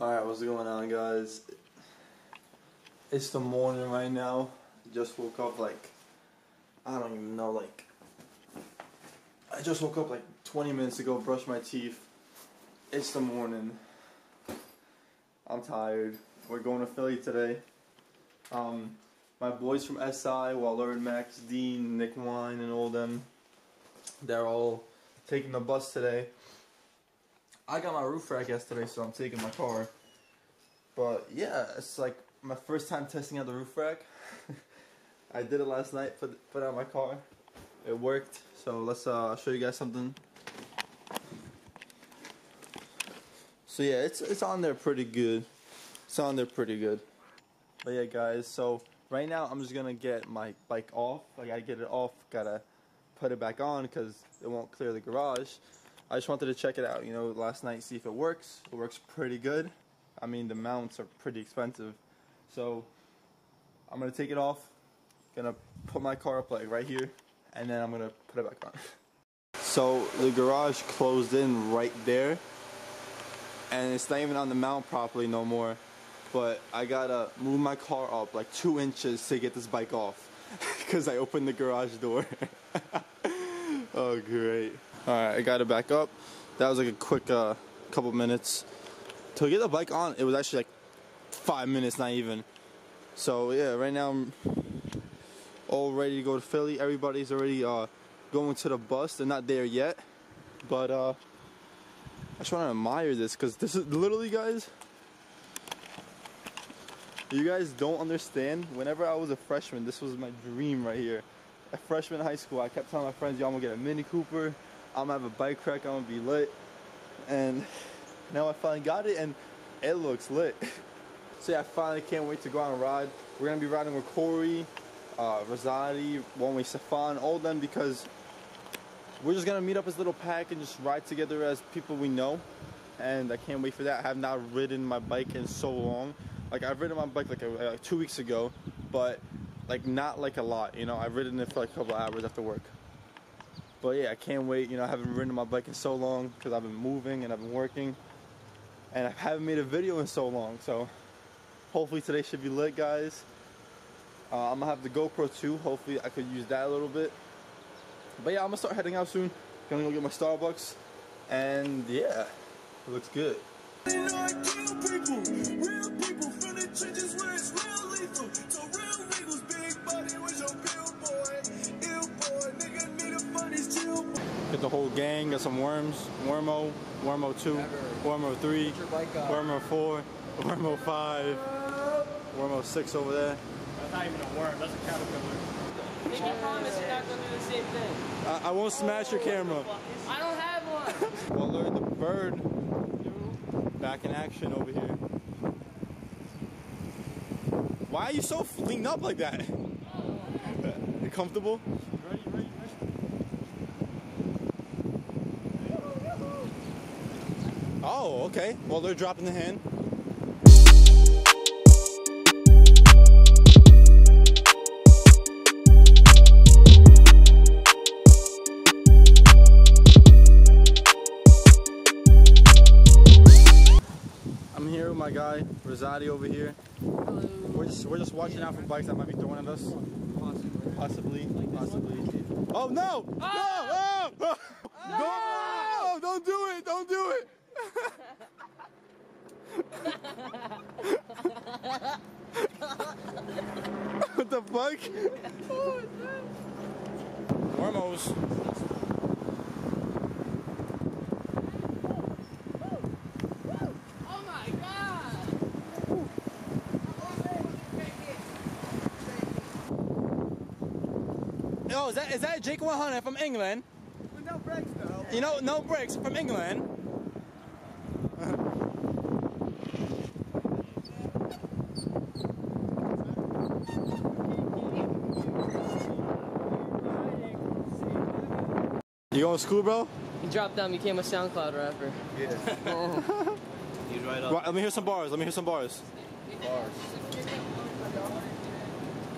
Alright, what's going on, guys? It's the morning right now. Just woke up like, I don't even know, like, I just woke up like 20 minutes ago, brushed my teeth. It's the morning. I'm tired. We're going to Philly today. Um, my boys from SI, Waller, Max, Dean, Nick Wine, and all them, they're all taking the bus today. I got my roof rack yesterday, so I'm taking my car. But yeah, it's like my first time testing out the roof rack. I did it last night, put put out my car. It worked. So let's uh, show you guys something. So yeah, it's it's on there pretty good. It's on there pretty good. But yeah, guys. So right now I'm just gonna get my bike off. I gotta get it off. Gotta put it back on because it won't clear the garage. I just wanted to check it out, you know, last night, see if it works. It works pretty good. I mean, the mounts are pretty expensive. So, I'm going to take it off, going to put my car up like right here, and then I'm going to put it back on. So, the garage closed in right there, and it's not even on the mount properly no more. But I gotta move my car up like two inches to get this bike off because I opened the garage door. oh, great. Alright, I got it back up. That was like a quick uh, couple minutes. To get the bike on, it was actually like five minutes, not even. So yeah, right now I'm all ready to go to Philly. Everybody's already uh, going to the bus. They're not there yet. But uh, I just want to admire this because this is literally, guys, you guys don't understand. Whenever I was a freshman, this was my dream right here. A freshman high school, I kept telling my friends, I'm gonna get a Mini Cooper. I'm gonna have a bike rack. I'm gonna be lit. And now I finally got it, and it looks lit. so yeah, I finally can't wait to go out and ride. We're gonna be riding with Corey, uh, Rosati, One Way Stefan, all of them because we're just gonna meet up as little pack and just ride together as people we know. And I can't wait for that. I have not ridden my bike in so long. Like I've ridden my bike like, a, like two weeks ago, but like not like a lot. You know, I've ridden it for like a couple hours after work. But yeah, I can't wait. You know, I haven't ridden my bike in so long because I've been moving and I've been working, and I haven't made a video in so long. So hopefully today should be lit, guys. Uh, I'm gonna have the GoPro too. Hopefully I could use that a little bit. But yeah, I'm gonna start heading out soon. Gonna go get my Starbucks, and yeah, it looks good. Get the whole gang, got some worms, Wormo, Wormo 2, Wormo 3, Wormo 4, Wormo 5, Wormo 6 over there. That's not even a worm, that's a caterpillar. Make you promise you're not gonna do the same thing. I, I won't smash your camera. I don't have one. Well, learn the bird back in action over here. Why are you so leaned up like that? You comfortable? Ready, ready, ready? Oh, okay. Well, they're dropping the hand. I'm here with my guy, Rosati over here. We're just we're just watching out for bikes that might be throwing at us. Possibly. Possibly. Oh no! No! Oh! Oh! No! Don't do it! Don't do it! What the fuck? Wormos. Oh my god. Yo, is that is that Jake 100 from England? No brakes though. You know, no brakes from England. You going to school, bro? He dropped down, became a SoundCloud rapper. He's right up. Right, let me hear some bars. Let me hear some bars. Bars.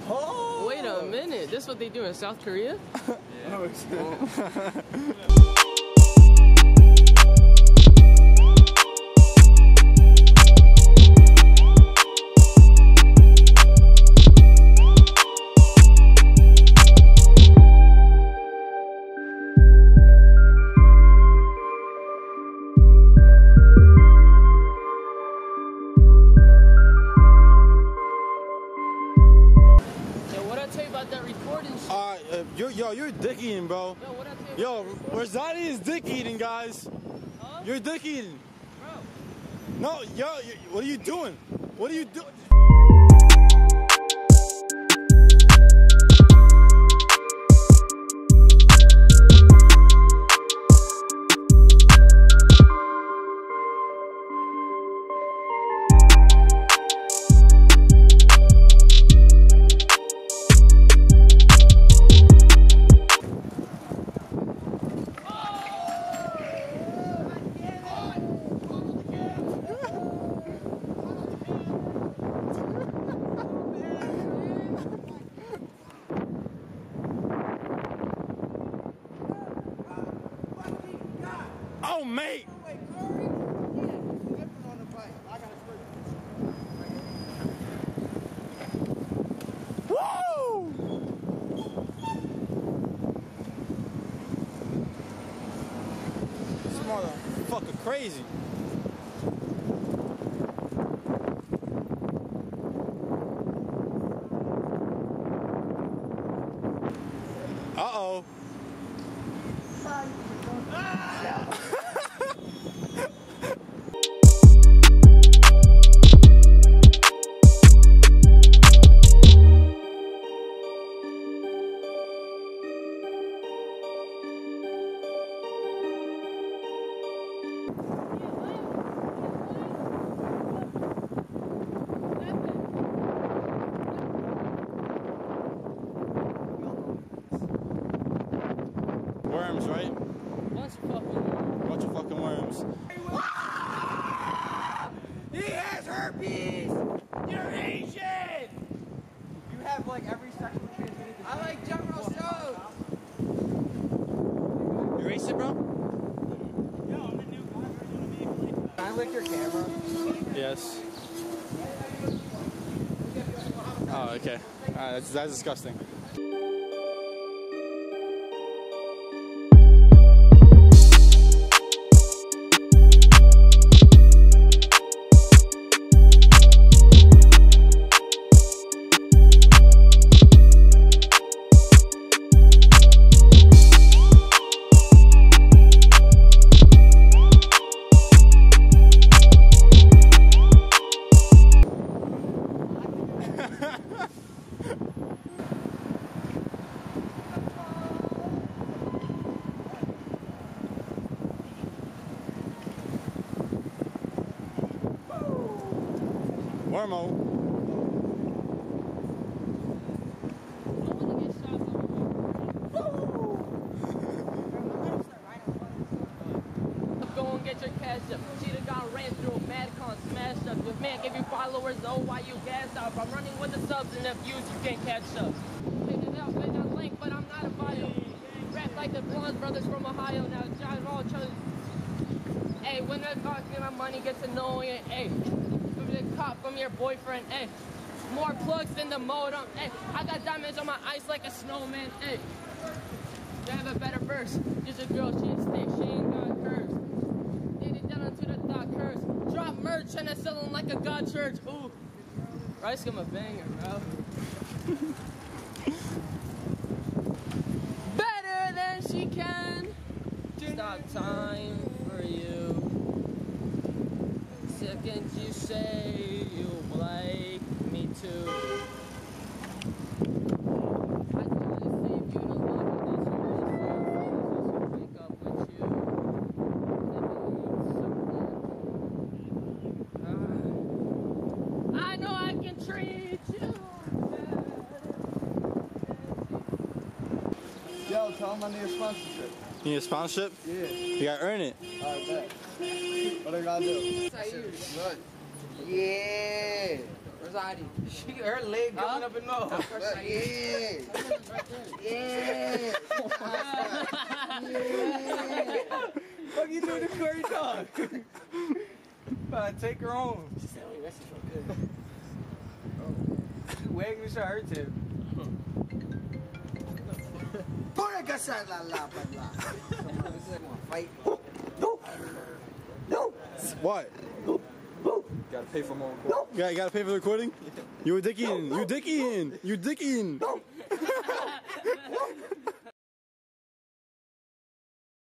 Oh! Wait a minute, this is what they do in South Korea? You're, yo, you're dick eating, bro. Yo, what up? Yo, Rosati is dick eating, guys. Huh? You're dick eating. Bro. No, yo, you what are you doing? What are you doing? Oh, mate. Worms, right? Bunch of fucking. worms. Bunch of fucking worms. He has herpes! You're Asian! You have like every sexual transmitted I like General Soap! You racing, bro? Can I lick your camera? Yes. Oh, okay. Alright, that's, that's disgusting. And get your cash up. Cheetah got ran through a Madcon, smashed up. This man you followers, know why you gassed up. I'm running with the subs and the views, you can't catch up. Out, link, but I'm not a like the Brothers from Ohio now. John all chose. Hey, when cost me my money gets annoying. Hey, from cop from your boyfriend. Hey, more plugs than the modem. Hey, I got diamonds on my ice like a snowman. Hey. You have a better verse. Just a girl, she ain't stick, she ain't got curves. Dated down onto the thought curves. Drop merch and it's selling like a god church. Ooh. RiceGum a banger, bro. better than she can. Stop time for you. Second you say you like me too. I don't wanna save you, no longer this world. Wake up with you. Ah. I know I can treat you. Yo, tell him I need a sponsorship. You need a sponsorship? Yeah. You gotta earn it. Alright, bet. What I gotta do? Good. Yeah. Where's Heidi? She, her leg going up in nose. Yeah. Yeah. Fuck you doing the Corey dog? Better take her home. She wagging to her tip. Sa lalaban lang. Fight. What? Gotta pay for more. You gotta, you gotta pay for the recording? You were dick eating. You dick eating. You dick eating.